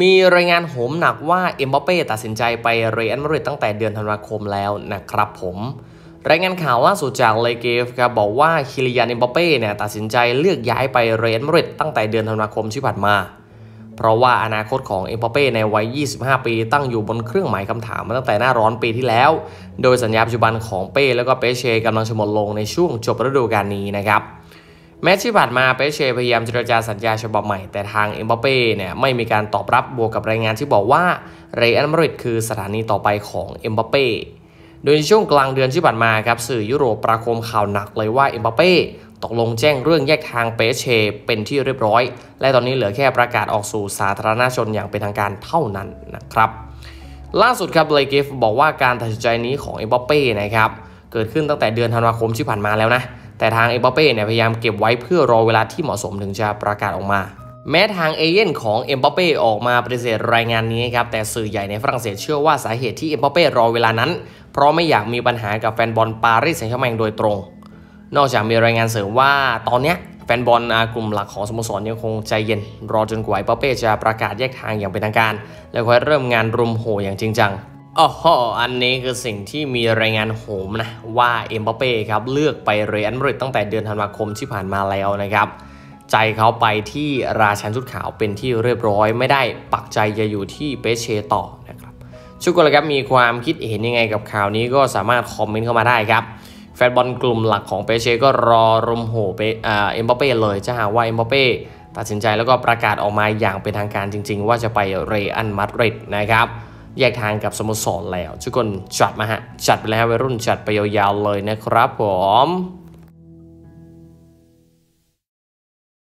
มีรายงานโหมหนักว่าเอ็มบัปเป้ตัดสินใจไปเรอัลมาดริดตั้งแต่เดือนธันวาคมแล้วนะครับผมรายงานข่าวล่าสุดจากเลกิ๊ปครับบอกว่าคิลิยันเอ็มบัปเป้เนี่ยตัดสินใจเลือกย้ายไปเรอัลมาดริดตั้งแต่เดือนธันวาคมที่ผ่านมา เพราะว่าอนาคตของเอ็มบัปเป้ในวัย 25 ปีตั้งอยู่บนเครื่องหมายคำถามมาตั้งแต่หน้าร้อนปีที่แล้ว โดยสัญญาปัจจุบันของเป้แล้วก็เปแอสเชกำลังจะหมดลงในช่วงจบฤดูกาลนี้นะครับ แม้ที่ผ่านมาเปแอสเชพยายามเจรจาสัญญาฉบับใหม่แต่ทางเอ็มบัปเป้เนี่ยไม่มีการตอบรับบวกกับรายงานที่บอกว่าเรอัลมาดริดคือสถานีต่อไปของเอ็มบัปเป้โดยในช่วงกลางเดือนที่ผ่านมาครับสื่อยุโรปประโคมข่าวหนักเลยว่าเอ็มบัปเป้ตกลงแจ้งเรื่องแยกทางเปแอสเชเป็นที่เรียบร้อย และตอนนี้เหลือแค่ประกาศออกสู่สาธารณชนอย่างเป็นทางการเท่านั้นนะครับ ล่าสุดครับเลกิ๊ปบอกว่าการตัดสินใจนี้ของเอ็มบัปเป้นะครับเกิดขึ้นตั้งแต่เดือนธันวาคมที่ผ่านมาแล้วนะ แต่ทางเอ็มบัปเป้เนี่ยพยายามเก็บไว้เพื่อรอเวลาที่เหมาะสมถึงจะประกาศออกมา แม้ทางเอเย่นต์ของเอ็มบัปเป้ออกมาปฏิเสธรายงานนี้ครับแต่สื่อใหญ่ในฝรั่งเศสเชื่อว่าสาเหตุที่เอ็มบัปเป้รอเวลานั้น เพราะไม่อยากมีปัญหากับแฟนบอลปารีสแซงต์แชร์กแมงโดยตรง นอกจากมีรายงานเสริมว่าตอนนี้แฟนบอลกลุ่มหลักของสโมสรยังคงใจเย็น รอจนกว่าเอ็มบัปเป้จะประกาศแยกทางอย่างเป็นทางการ แล้วค่อยเริ่มงานรุมโห่อย่างจริงจัง อ๋ออันนี้คือสิ่งที่มีรายงานโหมนะ ว่าเอ็มบัปเป้ครับเลือกไปเรอัลมาดริดตั้งแต่เดือนธันวาคมที่ผ่านมาแล้วนะครับ ใจเขาไปที่ราชันชุดขาวเป็นที่เรียบร้อยไม่ได้ปักใจจะอยู่ที่เปแอสเชต่อนะครับทุกคนครับมีความคิดเห็นยังไงกับข่าวนี้ก็สามารถคอมเมนต์เข้ามาได้ครับ แฟนบอลกลุ่มหลักของเปแอสเชก็รอรุมโห่เปเอ็มบัปเป้เลยจะหาว่าเอ็มบัปเป้ตัดสินใจแล้วก็ประกาศออกมาอย่างเป็นทางการจริง ๆ ว่าจะไปเรอัลมาดริดนะครับ แยกทางกับสโมสรแล้ว ทุกคนจัดมาฮะ จัดไปแล้ววัยรุ่นจัดไปยาวๆเลยนะครับผม